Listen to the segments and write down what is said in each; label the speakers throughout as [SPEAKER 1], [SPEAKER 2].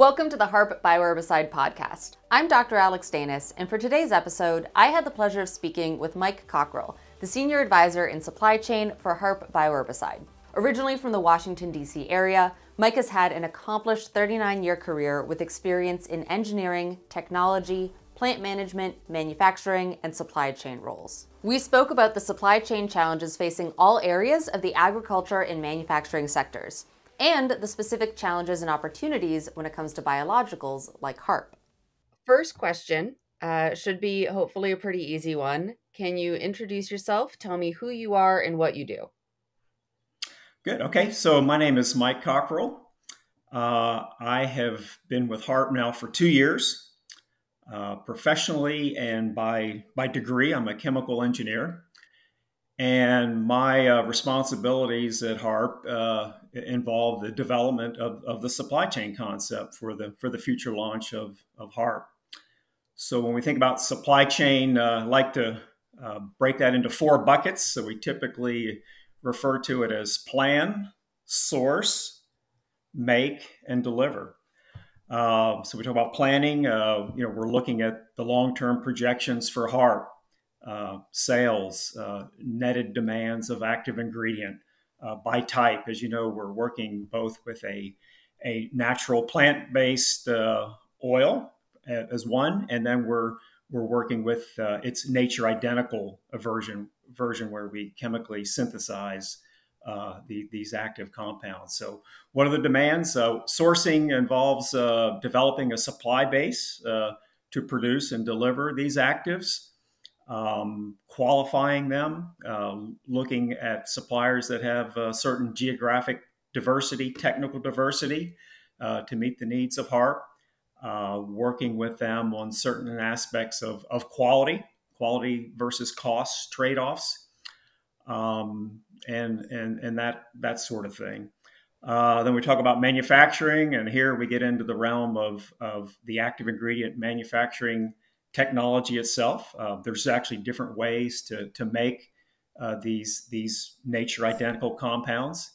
[SPEAKER 1] Welcome to the Harpe Bioherbicide Podcast. I'm Dr. Alex Danis, and for today's episode, I had the pleasure of speaking with Mike Cockrill, the Senior Advisor in Supply Chain for Harpe Bioherbicide. Originally from the Washington, D.C. area, Mike has had an accomplished 39 year career with experience in engineering, technology, plant management, manufacturing, and supply chain roles. We spoke about the supply chain challenges facing all areas of the agriculture and manufacturing sectors and the specific challenges and opportunities when it comes to biologicals like Harpe. First question uh, should be hopefully a pretty easy one. Can you introduce yourself? Tell me who you are and what you do.
[SPEAKER 2] Good. Okay. So my name is Mike Cockrill. Uh, I have been with Harpe now for two years. Uh, professionally and by by degree, I'm a chemical engineer. And my uh, responsibilities at Harpe uh, involve the development of, of the supply chain concept for the for the future launch of, of Harpe. So when we think about supply chain, uh, I like to uh, break that into four buckets. So we typically refer to it as plan, source, make, and deliver. Uh, so we talk about planning. Uh, you know, we're looking at the long-term projections for Harpe uh, sales, uh, netted demands of active ingredient uh, by type. As you know, we're working both with a, a natural plant based uh, oil as one, and then we're we're working with its nature identical version version where we chemically synthesize uh, the, these active compounds. So, what are the demands? Uh, sourcing involves uh, developing a supply base to produce and deliver these actives um, qualifying them, uh, looking at suppliers that have uh, certain geographic diversity, technical diversity uh, to meet the needs of Harpe, uh, working with them on certain aspects of, of quality, quality versus cost trade offs, um, and, and, and that, that sort of thing. Uh, then we talk about manufacturing, and here we get into the realm of, of the active ingredient manufacturing technology itself. Uh, there's actually different ways to, to make uh, these, these nature identical compounds.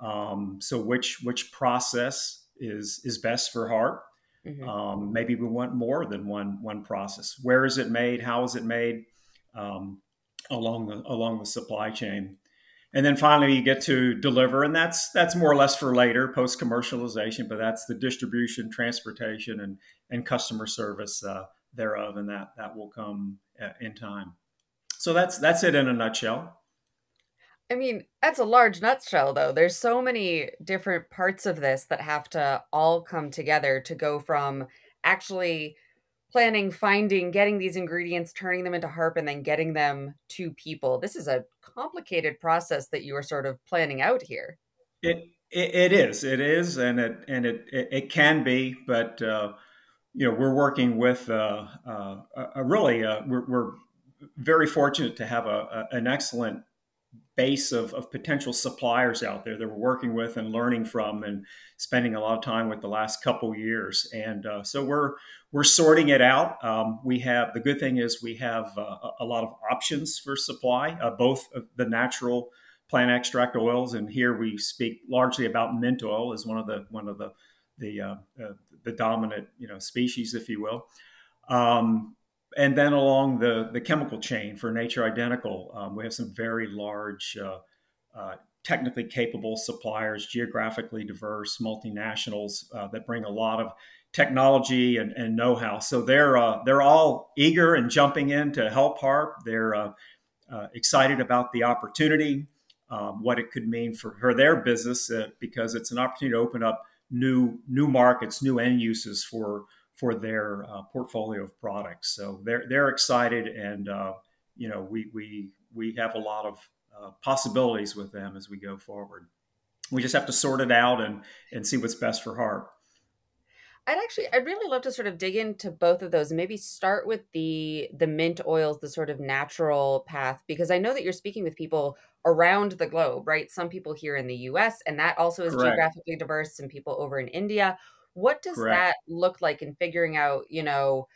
[SPEAKER 2] Um, so which, which process is, is best for Harpe? Mm-hmm. Um, maybe we want more than one, one process. Where is it made? How is it made? Um, along the, along the supply chain. And then finally you get to deliver, and that's that's more or less for later, post commercialization. But that's the distribution, transportation, and and customer service uh, thereof, and that that will come uh, in time. So that's that's it in a nutshell.
[SPEAKER 1] I mean, that's a large nutshell, though. There's so many different parts of this that have to all come together to go from actually planning, finding, getting these ingredients, turning them into Harpe, and then getting them to people. This is a complicated process that you are sort of planning out here.
[SPEAKER 2] It it, it is, it is, and it and it it, it can be, but uh, you know, we're working with uh, uh, a really, uh, we're, we're, very fortunate to have a, a an excellent base of, of, potential suppliers out there that we're working with and learning from and spending a lot of time with the last couple years. And uh, so we're we're sorting it out. Um, we have the good thing is we have uh, a lot of options for supply, uh, both the natural plant extract oils, and here we speak largely about mint oil as one of the one of the the uh, uh, the dominant you know species, if you will. Um, and then along the, the chemical chain for nature identical, um, we have some very large, uh, uh, technically capable suppliers, geographically diverse multinationals uh, that bring a lot of technology and, and know-how. So they're uh, they're all eager and jumping in to help Harpe. They're uh, uh, excited about the opportunity, um, what it could mean for, for their business, because it's an opportunity to open up new new markets, new end uses for for their uh, portfolio of products. So they're they're excited, and uh, you know we we we have a lot of uh, possibilities with them as we go forward. We just have to sort it out and and see what's best for Harpe.
[SPEAKER 1] I'd actually I'd really love to sort of dig into both of those and maybe start with the the mint oils, the sort of natural path, because I know that you're speaking with people around the globe, right? Some people here in the US, and that also is Correct. geographically diverse, some people over in India. What does Correct. that look like in figuring out, you know,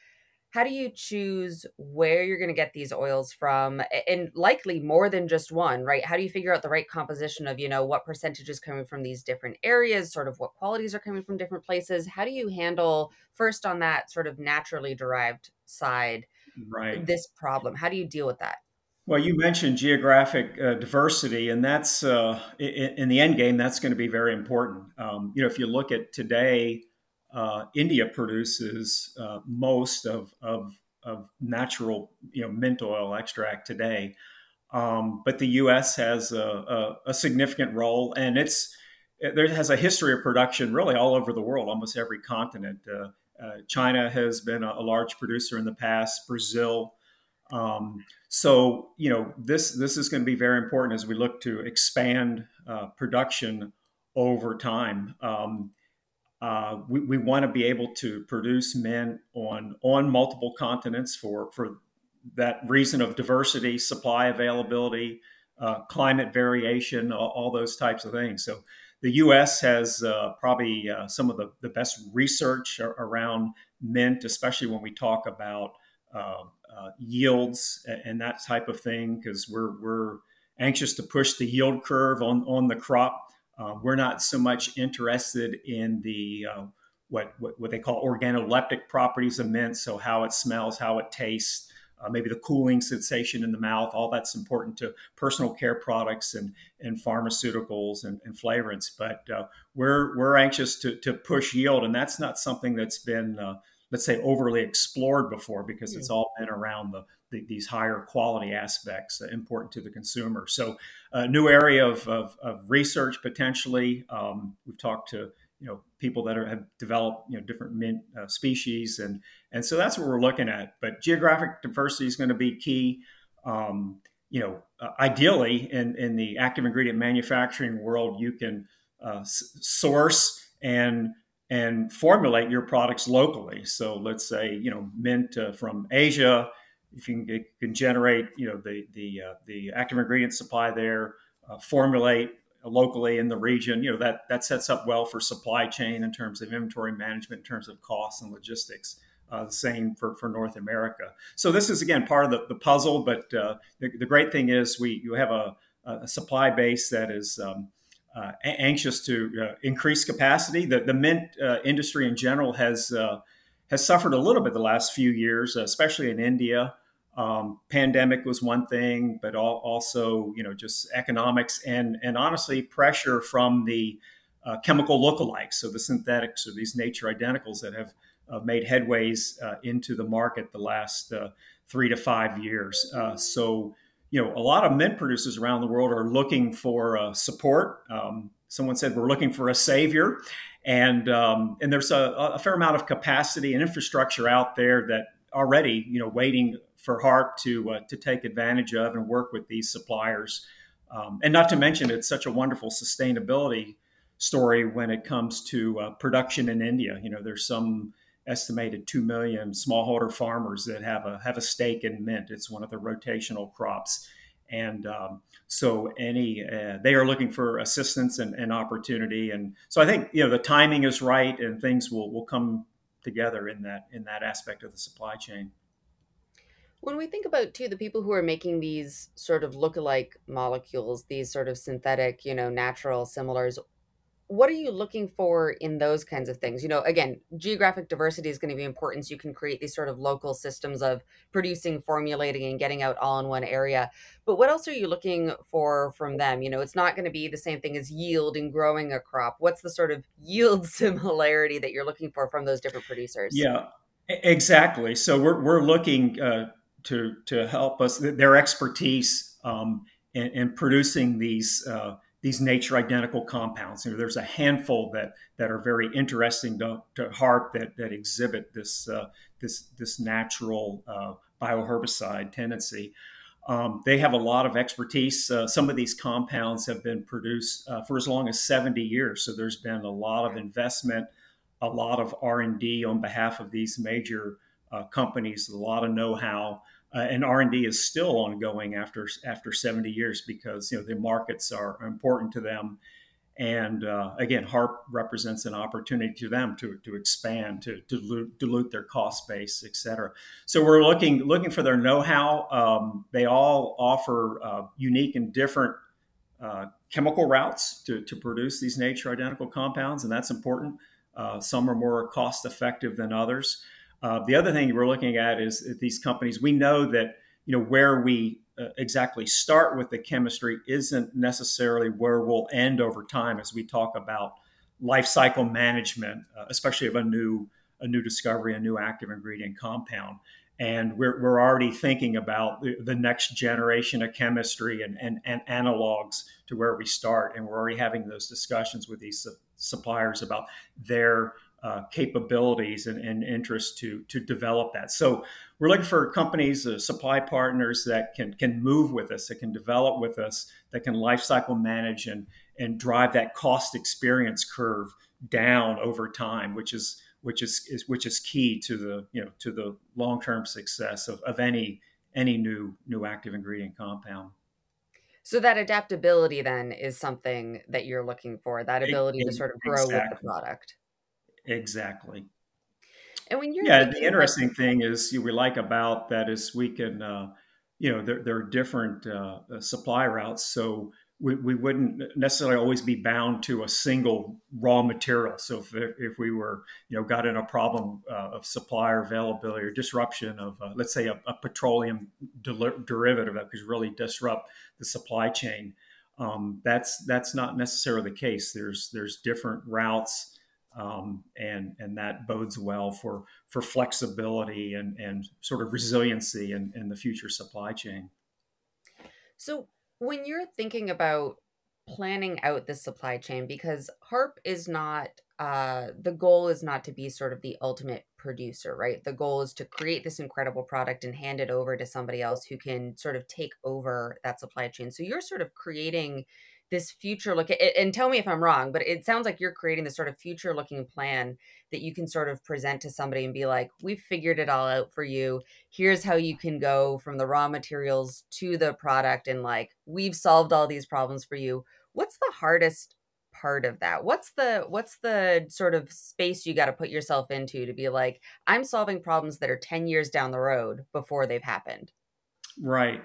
[SPEAKER 1] how do you choose where you're going to get these oils from and likely more than just one right how do you figure out the right composition of you know what percentage is coming from these different areas sort of what qualities are coming from different places how do you handle first on that sort of naturally derived side
[SPEAKER 2] right
[SPEAKER 1] this problem how do you deal with that
[SPEAKER 2] well, you mentioned geographic uh, diversity, and that's uh, in, in, the end game. That's going to be very important. Um, you know, if you look at today, uh, India produces uh, most of, of, of, natural, you know, mint oil extract today, um, but the U.S. has a, a, a, significant role, and it's there has a history of production really all over the world, almost every continent. Uh, uh, China has been a, a large producer in the past. Brazil. Um, so you know this this is going to be very important as we look to expand uh, production over time. Um, uh, we, we want to be able to produce men on on multiple continents for for that reason of diversity, supply availability, uh, climate variation, all, all, those types of things. So the U.S. has uh, probably uh, some of the, the best research around mint, especially when we talk about uh, uh, yields and that type of thing, because we're we're anxious to push the yield curve on on the crop. Uh, we're not so much interested in the uh, what, what, what they call organoleptic properties of mint, so how it smells, how it tastes, uh, maybe the cooling sensation in the mouth. All that's important to personal care products and and pharmaceuticals and, and flavorants. But uh, we're we're anxious to to push yield, and that's not something that's been uh, let's say overly explored before because it's all been around the, the these higher quality aspects important to the consumer. So a new area of, of, of research potentially. Um, we've talked to you know people that are, have developed you know different mint uh, species and and so that's what we're looking at. But geographic diversity is going to be key. Um, you know, uh, ideally in in the active ingredient manufacturing world, you can uh, source and and formulate your products locally. So let's say you know mint uh, from Asia, if you can, can, generate you know the the uh, the active ingredient supply there, uh, formulate locally in the region. You know that that sets up well for supply chain in terms of inventory management, in terms of costs and logistics. Uh, the same for, for North America. So this is again part of the, the puzzle. But uh, the, the, great thing is we you have a, a supply base that is um, uh, anxious to uh, increase capacity. The, the mint uh, industry in general has uh, has suffered a little bit the last few years, especially in India. Um, pandemic was one thing, but also you know just economics and and honestly pressure from the uh, chemical lookalikes, so the synthetics or these nature identicals that have uh, made headways into the market the last three to five years. so you know, a lot of mint producers around the world are looking for uh, support. Um, someone said we're looking for a savior, and um, and there's a, a, fair amount of capacity and infrastructure out there that already, you know, waiting for Harpe to uh, to take advantage of and work with these suppliers. Um, and not to mention, it's such a wonderful sustainability story when it comes to uh, production in India. You know, there's some estimated 2 million smallholder farmers that have a have a stake in mint. It's one of the rotational crops. And um, so any uh, they are looking for assistance and, and, opportunity. And so I think you know the timing is right and things will, will come together in that in that aspect of the supply chain.
[SPEAKER 1] When we think about too the people who are making these sort of look-alike molecules, these sort of synthetic, you know, natural similars, what are you looking for in those kinds of things? You know, again, geographic diversity is going to be important. So you can create these sort of local systems of producing, formulating, and getting out all in one area. But what else are you looking for from them? You know, it's not going to be the same thing as yield and growing a crop. What's the sort of yield similarity that you're looking for from those different producers?
[SPEAKER 2] Yeah, exactly. So we're, we're looking uh, to, to help us, their expertise um, in, in producing these. Uh, these nature identical compounds. You know, there's a handful that that are very interesting to, to Harpe that that exhibit this uh, this this natural uh, bioherbicide tendency. Um, they have a lot of expertise. Uh, some of these compounds have been produced uh, for as long as 70 years, so there's been a lot of investment, a lot of R&D on behalf of these major uh, companies, a lot of know-how uh, and R&D is still ongoing after after 70 years because you know the markets are important to them, And uh, again, Harpe represents an opportunity to them to, to expand, to, to dilute, their cost base, et cetera. So we're looking looking for their know-how. Um, they all offer uh, unique and different uh, chemical routes to, to produce these nature identical compounds, and that's important. Uh, some are more cost effective than others. Uh, the other thing we're looking at is these companies. We know that you know where we uh, exactly start with the chemistry isn't necessarily where we'll end over time as we talk about life cycle management, uh, especially of a new a new discovery, a new active ingredient compound. And we're, we're already thinking about the, the next generation of chemistry and, and, and, analogs to where we start. And we're already having those discussions with these su- suppliers about their uh, capabilities and, and interest to to develop that. So we're looking for companies, uh, supply partners that can can move with us, that can develop with us, that can lifecycle manage and and drive that cost experience curve down over time, which is which is, is which is key to the you know to the long term success of, of any any new new active ingredient compound.
[SPEAKER 1] So that adaptability then is something that you're looking for, that ability it, to sort of grow exactly. with the product.
[SPEAKER 2] Exactly.
[SPEAKER 1] And when you're
[SPEAKER 2] yeah, the interesting about- thing is we like about that is we can, uh, you know, there, there are different uh, uh, supply routes, so we, we wouldn't necessarily always be bound to a single raw material. So if, if we were, you know, got in a problem uh, of supplier availability or disruption of, uh, let's say, a, a petroleum derivative that could really disrupt the supply chain, um, that's that's not necessarily the case. There's there's different routes um, and and that bodes well for for flexibility and and sort of resiliency in, in the future supply chain.
[SPEAKER 1] So when you're thinking about planning out the supply chain, because Harpe is not uh, the goal is not to be sort of the ultimate producer, right? The goal is to create this incredible product and hand it over to somebody else who can sort of take over that supply chain. So you're sort of creating this future look and tell me if i'm wrong but it sounds like you're creating this sort of future looking plan that you can sort of present to somebody and be like we've figured it all out for you. Here's how you can go from the raw materials to the product and like we've solved all these problems for you. What's the hardest part of that? What's the what's the sort of space you got to put yourself into to be like i'm solving problems that are 10 years down the road before they've happened.
[SPEAKER 2] Right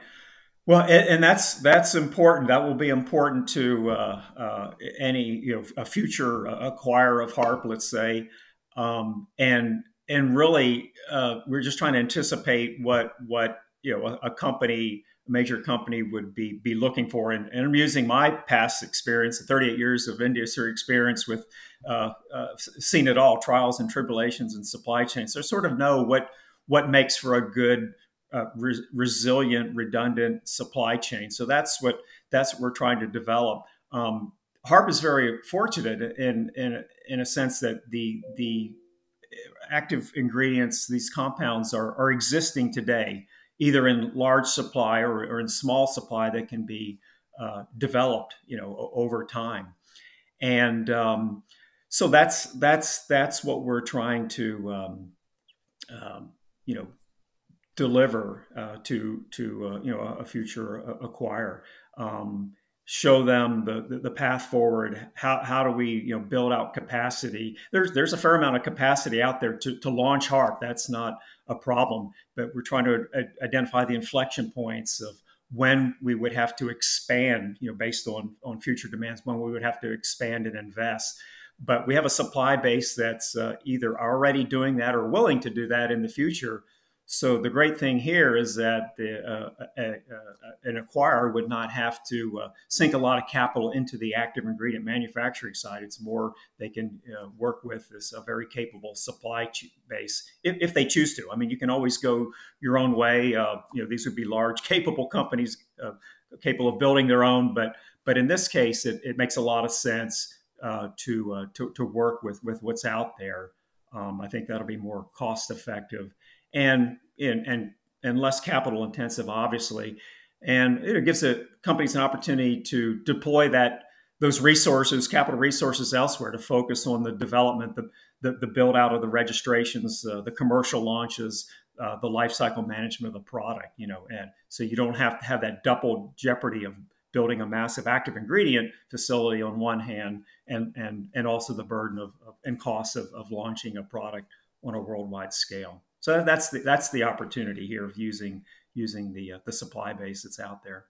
[SPEAKER 2] well, and, and, that's that's important. That will be important to uh, uh, any you know a future acquirer of Harpe, let's say, um, and and really uh, we're just trying to anticipate what what you know a, a, company, a major company would be be looking for. And, and I'm using my past experience, the 38 years of industry experience with uh, uh, seen it all, trials and tribulations and supply chains. So I sort of know what what makes for a good uh, re- resilient, redundant supply chain. So that's what that's what we're trying to develop. Um, Harpe is very fortunate in in in a sense that the the active ingredients, these compounds, are are existing today, either in large supply or, or in small supply that can be uh, developed, you know, over time, and um, so that's that's that's what we're trying to um, um, you know deliver uh, to to uh, you know a future acquirer. Um, show them the, the path forward. How, how do we you know build out capacity? There's there's a fair amount of capacity out there to, to launch Harpe. That's not a problem, but we're trying to identify the inflection points of when we would have to expand, you know, based on on future demands, when we would have to expand and invest. But we have a supply base that's uh, either already doing that or willing to do that in the future so the great thing here is that the, uh, a, a, an acquirer would not have to uh, sink a lot of capital into the active ingredient manufacturing side. It's more they can uh, work with this a very capable supply base if, if, they choose to. I mean, you can always go your own way. Uh, you know, these would be large, capable companies uh, capable of building their own, but but in this case, it, it makes a lot of sense uh, to, to, to work with with what's out there. Um, I think that'll be more cost effective and and and less capital intensive, obviously. And it gives the companies an opportunity to deploy that those resources, capital resources elsewhere, to focus on the development, the the, the build out of the registrations, uh, the commercial launches, uh, the life cycle management of the product. You know, and so you don't have to have that double jeopardy of building a massive active ingredient facility on one hand, and and and also the burden of, of and costs of, of launching a product on a worldwide scale. So that's the that's the opportunity here of using using the uh, the supply base that's out there.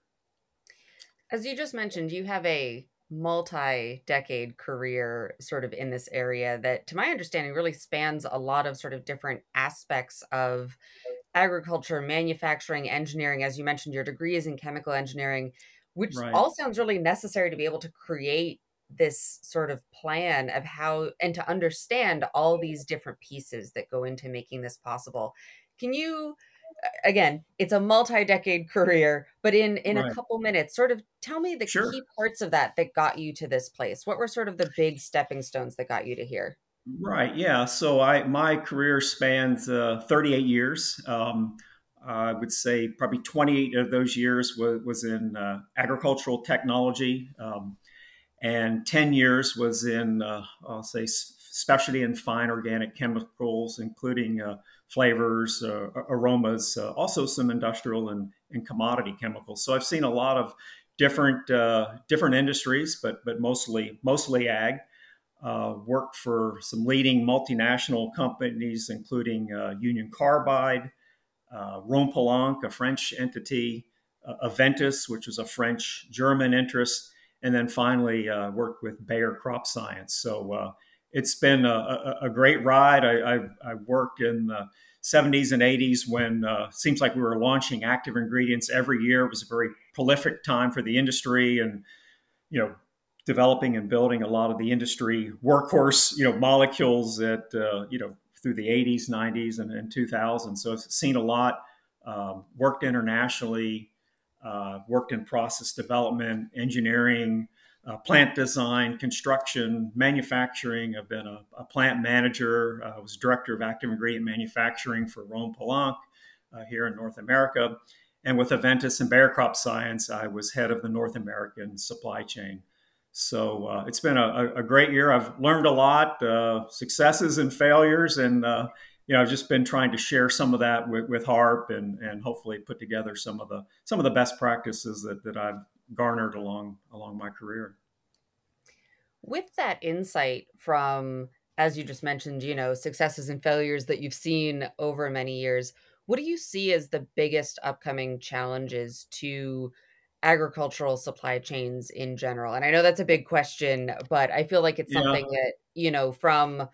[SPEAKER 1] As you just mentioned, you have a multi-decade career sort of in this area that to my understanding really spans a lot of sort of different aspects of agriculture, manufacturing, engineering as you mentioned your degree is in chemical engineering which right. all sounds really necessary to be able to create this sort of plan of how and to understand all these different pieces that go into making this possible. Can you again, it's a multi-decade career, but in in right. a couple minutes, sort of tell me the sure. key parts of that that got you to this place. What were sort of the big stepping stones that got you to here?
[SPEAKER 2] Right. Yeah. So I my career spans uh, 38 years. Um, I would say probably 28 of those years was, was in uh, agricultural technology, um, and 10 years was in, uh, I'll say, specialty and fine organic chemicals, including uh, flavors, uh, aromas, uh, also some industrial and, and, commodity chemicals. So I've seen a lot of different uh, different industries, but but mostly mostly ag. worked for some leading multinational companies, including Union Carbide uh, a French entity, uh, Aventis, which was a French German interest, and then finally uh, worked with Bayer Crop Science. So uh, it's been a, a, a great ride. I, I, I, worked in the 70s and 80s when uh, seems like we were launching active ingredients every year. It was a very prolific time for the industry, and you know developing and building a lot of the industry workhorse, you know, molecules that uh, you know through the 80s, 90s, and, and 2000s. So I've seen a lot, um, worked internationally, uh, worked in process development, engineering, uh, plant design, construction, manufacturing. I've been a, a plant manager. I was director of active ingredient manufacturing for Rhône-Poulenc uh, here in North America. And with Aventis and Bayer Crop Science, I was head of the North American supply chain. So uh, it's been a, a, great year. I've learned a lot, uh, successes and failures, and uh, you know I've just been trying to share some of that with, with Harpe and and hopefully put together some of the some of the best practices that that I've garnered along along my career.
[SPEAKER 1] With that insight from, as you just mentioned, you know successes and failures that you've seen over many years, what do you see as the biggest upcoming challenges to agricultural supply chains in general? And I know that's a big question, but I feel like it's yeah. something that, you know, from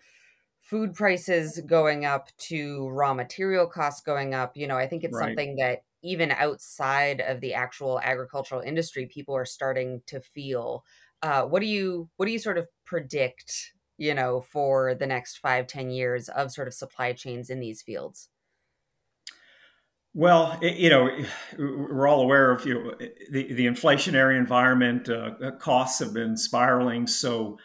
[SPEAKER 1] food prices going up to raw material costs going up, you know, I think it's right. something that even outside of the actual agricultural industry, people are starting to feel. Uh, what do you what do you sort of predict, you know, for the next five ten years of sort of supply chains in these fields?
[SPEAKER 2] Well, it, you know, we're all aware of you know the, the inflationary environment. Uh, costs have been spiraling, so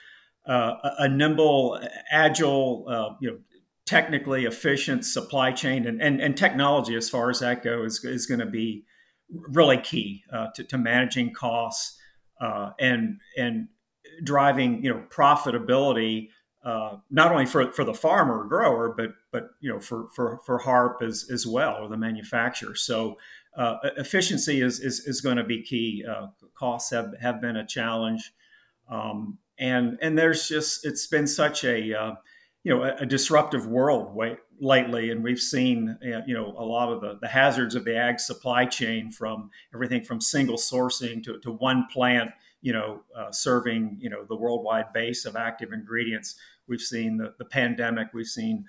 [SPEAKER 2] uh, a, nimble, agile, uh, you know, technically efficient supply chain and, and, and technology, as far as that goes, is, is going to be really key uh, to, to, managing costs uh, and and driving you know profitability uh, not only for, for the farmer or grower, but but you know for for, for Harpe as, as well or the manufacturer. So uh, efficiency is is, is going to be key. Costs have, have been a challenge, um, and and there's just it's been such a uh, you know a, a disruptive world way, lately, and we've seen uh, you know a lot of the, the hazards of the ag supply chain from everything from single sourcing to, to one plant you know, uh, serving, you know, the worldwide base of active ingredients. We've seen the, the pandemic, we've seen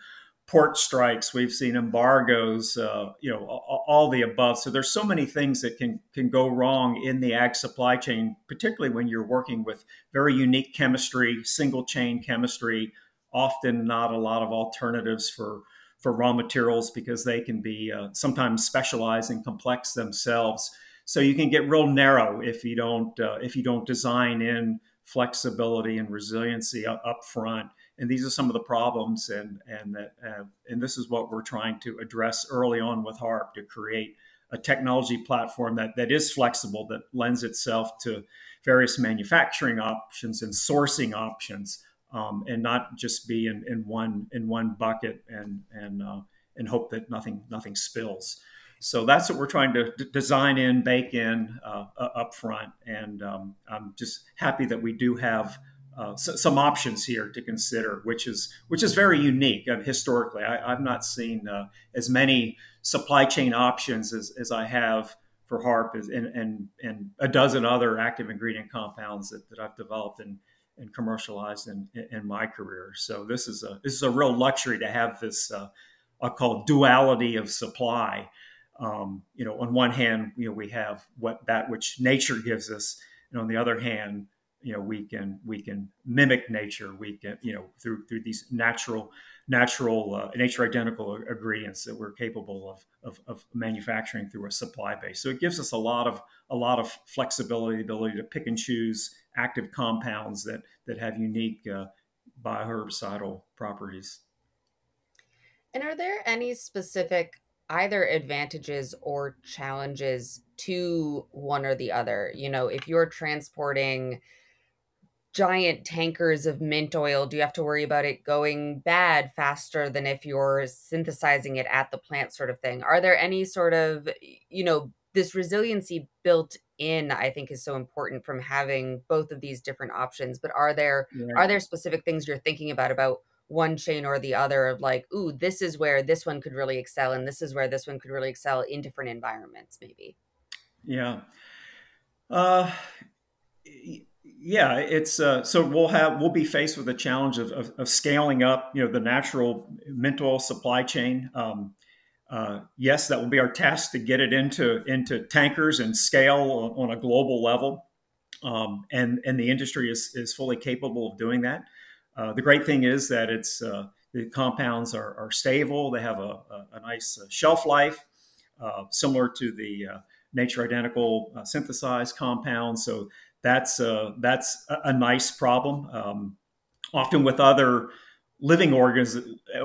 [SPEAKER 2] port strikes, we've seen embargoes, uh, you know, all, the above. So there's so many things that can can go wrong in the ag supply chain, particularly when you're working with very unique chemistry, single chain chemistry, often not a lot of alternatives for for raw materials because they can be uh, sometimes specialized and complex themselves. So you can get real narrow if you don't uh, if you don't design in flexibility and resiliency up, front. And these are some of the problems, and and that uh, and this is what we're trying to address early on with Harpe to create a technology platform that that is flexible, that lends itself to various manufacturing options and sourcing options, um, and not just be in, in one in one bucket and and uh, and hope that nothing nothing spills. So that's what we're trying to design in, bake in uh, up front. And um, I'm just happy that we do have uh, some options here to consider, which is which is very unique uh, historically. I, have not seen uh, as many supply chain options as, as I have for Harpe and, and, and a dozen other active ingredient compounds that, that I've developed and, and commercialized in, in my career. So this is a this is a real luxury to have this uh, I'll call duality of supply. Um, you know, on one hand, you know, we have what that which nature gives us, and on the other hand, you know we can we can mimic nature. We can you know through through these natural natural uh, nature identical ingredients that we're capable of, of, of manufacturing through a supply base. So it gives us a lot of a lot of flexibility the ability to pick and choose active compounds that that have unique uh, bioherbicidal properties.
[SPEAKER 1] And are there any specific either advantages or challenges to one or the other? You know if you're transporting giant tankers of mint oil do you have to worry about it going bad faster than if you're synthesizing it at the plant sort of thing? Are there any sort of you know this resiliency built in i think is so important from having both of these different options but are there right. are there specific things you're thinking about about one chain or the other of like ooh this is where this one could really excel and this is where this one could really excel in different environments maybe?
[SPEAKER 2] Yeah. Uh yeah, it's uh, so we'll have we'll be faced with the challenge of, of, of, scaling up, you know, the natural mint oil supply chain. Um, uh, yes, that will be our task to get it into into tankers and scale on, on a global level, um, and and the industry is is fully capable of doing that. Uh, the great thing is that it's uh, the compounds are, are, stable; they have a, a, a nice uh, shelf life, uh, similar to the nature identical synthesized compounds. So that's uh, that's a, nice problem. Um, often with other living organs,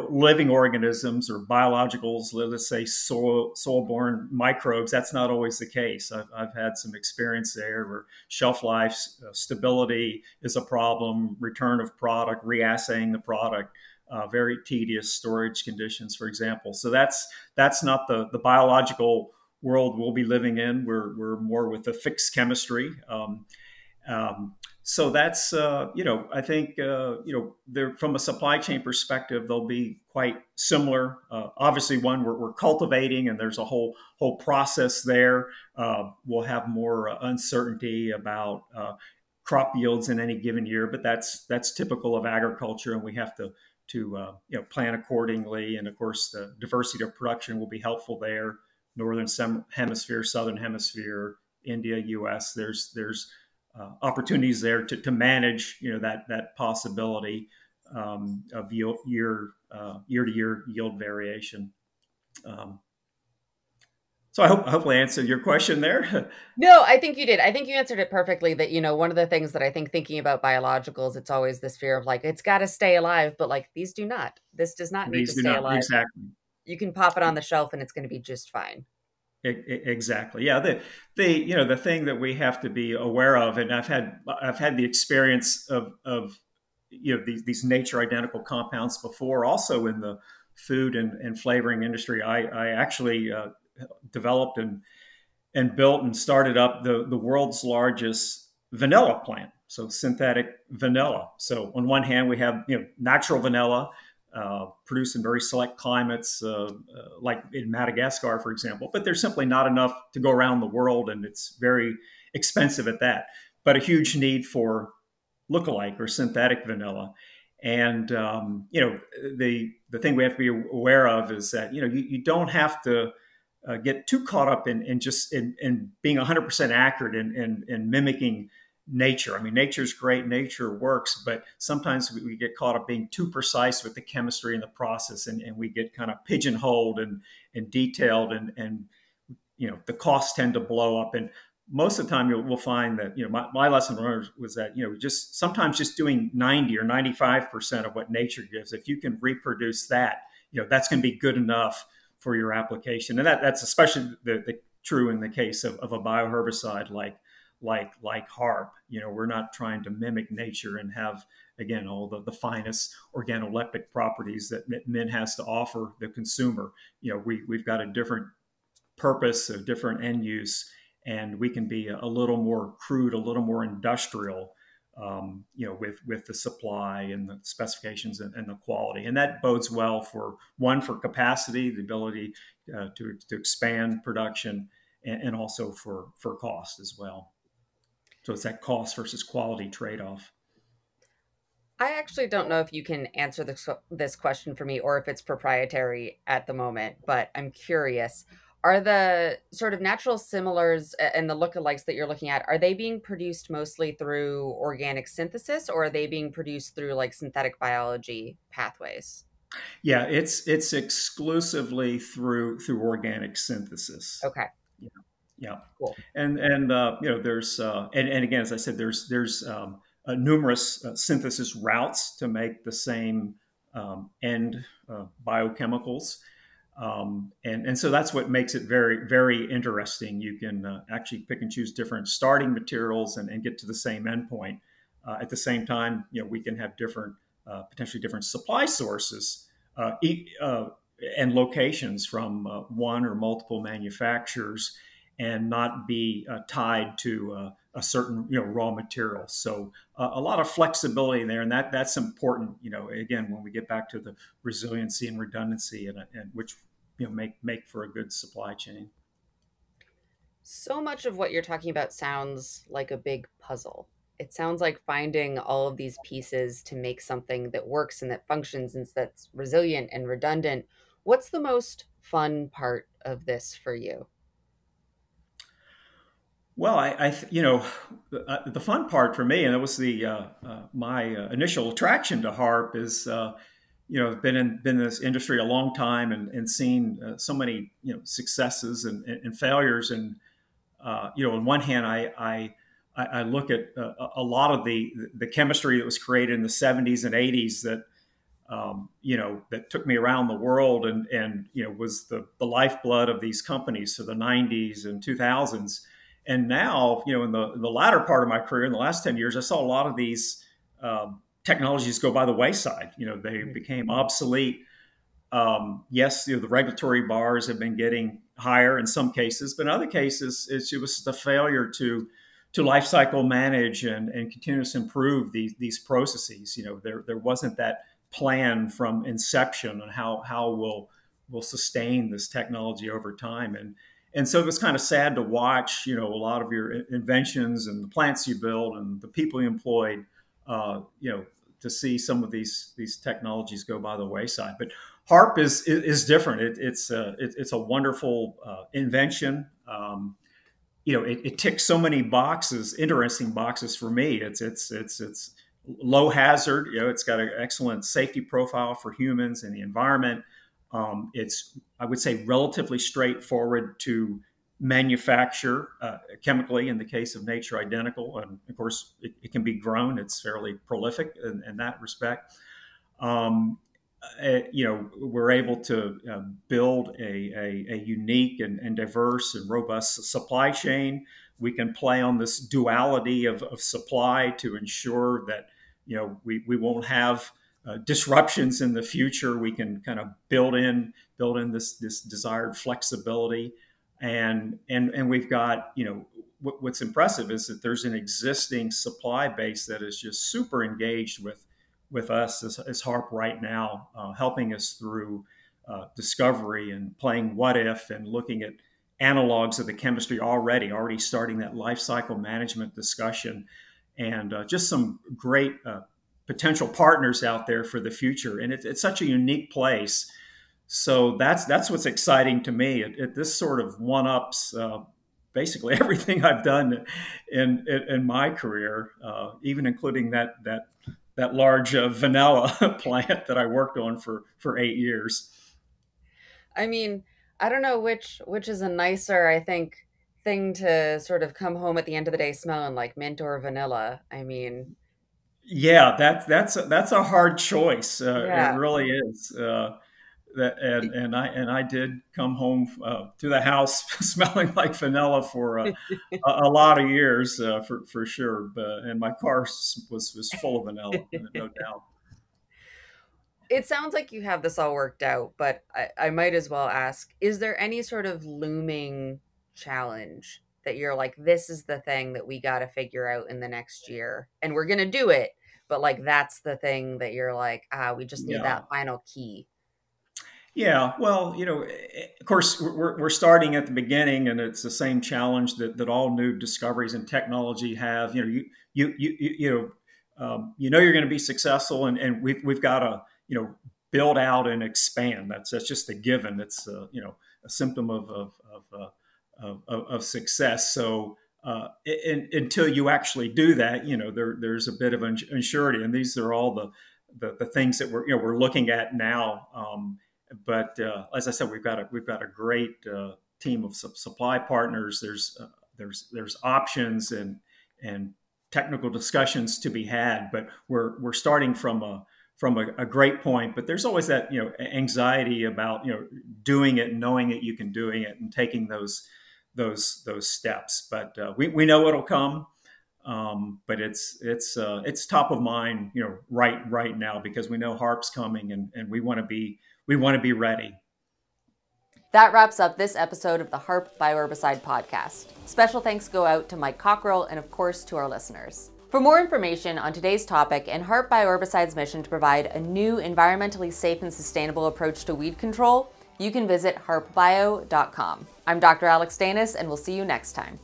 [SPEAKER 2] living organisms or biologicals, let's say soil, soil-borne microbes, that's not always the case. I've, I've had some experience there where shelf life uh, stability is a problem, return of product, reassaying the product. Uh, very tedious storage conditions, for example. So that's that's not the the biological world we'll be living in. We're we're more with the fixed chemistry. Um, um, so that's uh, you know I think uh, you know they're from a supply chain perspective they'll be quite similar. Uh, obviously, one we're, we're, cultivating and there's a whole whole process there. Uh, we'll have more uh, uncertainty about uh, crop yields in any given year, but that's that's typical of agriculture, and we have to to you know plan accordingly. And of course, the diversity of production will be helpful there. Northern hemisphere, southern hemisphere, India, U.S. There's there's uh, opportunities there to, to manage you know that that possibility um, of yield, year uh, year to year yield variation. Um, so I hope hopefully I answered your question there.
[SPEAKER 1] no, I think you did. I think you answered it perfectly. That you know one of the things that I think thinking about biologicals, it's always this fear of like it's got to stay alive, but like these do not. This does not these need to stay not, alive.
[SPEAKER 2] Exactly.
[SPEAKER 1] You can pop it on the shelf and it's going to be just fine.
[SPEAKER 2] Exactly. Yeah. The the you know the thing that we have to be aware of, and I've had I've had the experience of of you know these these nature identical compounds before, also in the food and, and flavoring industry. I I actually uh, developed and and built and started up the the world's largest vanilla plant. So synthetic vanilla. So on one hand, we have you know natural vanilla uh, produced in very select climates, uh, uh, like in Madagascar, for example. But there's simply not enough to go around the world, and it's very expensive at that. But a huge need for lookalike or synthetic vanilla. And um, you know, the the thing we have to be aware of is that you know you, you don't have to uh, get too caught up in, in just in, in being 100% accurate in, in, in mimicking nature. I mean, nature's great, nature works, but sometimes we, get caught up being too precise with the chemistry and the process, and, and we get kind of pigeonholed and, and detailed, and, and you know the costs tend to blow up. And most of the time, you'll, we'll find that you know my, my lesson learned was that you know just sometimes just doing ninety or ninety five percent of what nature gives, if you can reproduce that, you know that's going to be good enough for your application, and that that's especially the, the true in the case of, of a bioherbicide like like like Harpe. You know, we're not trying to mimic nature and have again all the, the finest organoleptic properties that mint has to offer the consumer. You know, we we've got a different purpose, a different end use, and we can be a, little more crude, a little more industrial. Um, you know, with with the supply and the specifications and, and, the quality, and that bodes well for one for capacity, the ability uh, to to expand production, and, and also for for cost as well. So it's that cost versus quality trade off.
[SPEAKER 1] I actually don't know if you can answer this this question for me or if it's proprietary at the moment, but I'm curious. Are the sort of natural similars and the lookalikes that you're looking at, are they being produced mostly through organic synthesis or are they being produced through like synthetic biology pathways?
[SPEAKER 2] Yeah, it's it's exclusively through through organic synthesis.
[SPEAKER 1] Okay.
[SPEAKER 2] Yeah. Yeah. Cool. And and uh, you know there's uh, and and again as I said there's there's um, uh, numerous uh, synthesis routes to make the same um, end uh, biochemicals. Um, and, and so that's what makes it very, very interesting. You can uh, actually pick and choose different starting materials and, and get to the same endpoint. Uh, at the same time, you know, we can have different, uh, potentially different supply sources e and locations from one or multiple manufacturers and not be tied to a certain you know raw material. So uh, a lot of flexibility there, and that that's important. You know, again, when we get back to the resiliency and redundancy, and, and which you know make make for a good supply chain.
[SPEAKER 1] So much of what you're talking about sounds like a big puzzle. It sounds like finding all of these pieces to make something that works and that functions and that's resilient and redundant. What's the most fun part of this for you?
[SPEAKER 2] Well, I, I you know, the, uh, the, fun part for me, and it was the uh, uh, my uh, initial attraction to Harpe is, uh, you know, been in been in this industry a long time and, and seen uh, so many you know successes and, and failures, and you know, on one hand, I I, I look at a lot of the the chemistry that was created in the 70s and 80s that. Um, you know that took me around the world and and you know was the the lifeblood of these companies. So the 90s and 2000s, and now, you know, in the, in the latter part of my career, in the last 10 years, I saw a lot of these um, technologies go by the wayside. You know, they mm-hmm. became obsolete. Um, yes, you know, the regulatory bars have been getting higher in some cases, but in other cases, it was the failure to to life cycle manage and, and continuous improve these these processes. You know, there there wasn't that plan from inception on how how we'll will sustain this technology over time. And and so it was kind of sad to watch, you know, a lot of your inventions and the plants you build and the people you employed, uh, you know, to see some of these these technologies go by the wayside. But Harpe is is, different. It, it's a, it, it's a wonderful uh, invention. Um, you know, it, it, ticks so many boxes, interesting boxes for me. It's it's it's it's low hazard. You know, it's got an excellent safety profile for humans and the environment. Um, it's, I would say, relatively straightforward to manufacture uh, chemically in the case of nature identical. And of course, it, it can be grown, it's fairly prolific in, in that respect. Um, uh, you know, we're able to uh, build a, a, a unique and, and, diverse and robust supply chain. We can play on this duality of, of supply to ensure that, you know, we, we won't have uh, disruptions in the future, we can kind of build in build in this this desired flexibility, and and and we've got you know what, what's impressive is that there's an existing supply base that is just super engaged with with us as, as Harpe right now, uh, helping us through uh, discovery and playing what if and looking at analogs of the chemistry already, already starting that life cycle management discussion, and uh, just some great uh, potential partners out there for the future. And it, it's such a unique place. So that's that's what's exciting to me. It, it, this sort of one ups uh, basically everything I've done in in, in my career, uh, even including that that that large uh, vanilla plant that I worked on for for eight years.
[SPEAKER 1] I mean, I don't know which which is a nicer, I think, thing to sort of come home at the end of the day smelling like mint or vanilla. I mean,
[SPEAKER 2] yeah, that's that's a, that's a hard choice. Uh, yeah. It really is. Uh, that and, and I and I did come home uh, to the house smelling like vanilla for a, a, lot of years uh, for for sure. But, and my car was was full of vanilla, no doubt.
[SPEAKER 1] it sounds like you have this all worked out, but I, I might as well ask: Is there any sort of looming challenge that you're like, this is the thing that we got to figure out in the next year, and we're gonna do it? But like, that's the thing that you're like, ah, we just need yeah. that final key.
[SPEAKER 2] Yeah, well, you know, eh, of course, we're, we're starting at the beginning, and it's the same challenge that, that all new discoveries in technology have. You know, you you you you know, um, you know, you're going to be successful, and, and we've we've got to you know build out and expand. That's that's just a given. It's uh, you know a symptom of of of, uh, of, of success. So. Uh, in, until you actually do that, you know there, there's a bit of uncertainty, and these are all the, the, the things that we're you know we're looking at now. Um, but uh, as I said, we've got a we've got a great uh, team of su- supply partners. There's uh, there's there's options and and technical discussions to be had, but we're we're starting from a from a, a, great point. But there's always that you know anxiety about you know doing it, knowing that you can doing it, and taking those those those steps. But uh, we we know it'll come. Um, but it's it's uh, it's top of mind, you know, right right now because we know Harpe's coming, and, and we want to be we want to be ready.
[SPEAKER 1] That wraps up this episode of the Harpe Bioherbicide podcast. Special thanks go out to Mike Cockrill and, of course, to our listeners. For more information on today's topic and Harpe Bioherbicide's mission to provide a new environmentally safe and sustainable approach to weed control, you can visit harpebio.com. I'm Dr. Alex Stanis, and we'll see you next time.